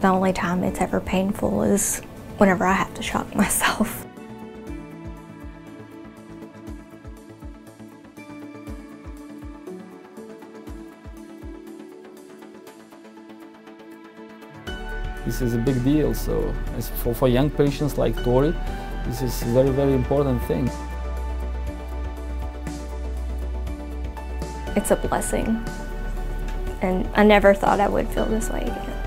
The only time it's ever painful is whenever I have to shock myself. This is a big deal, so for, for young patients like Tori, this is a very, very important thing. It's a blessing, and I never thought I would feel this way again.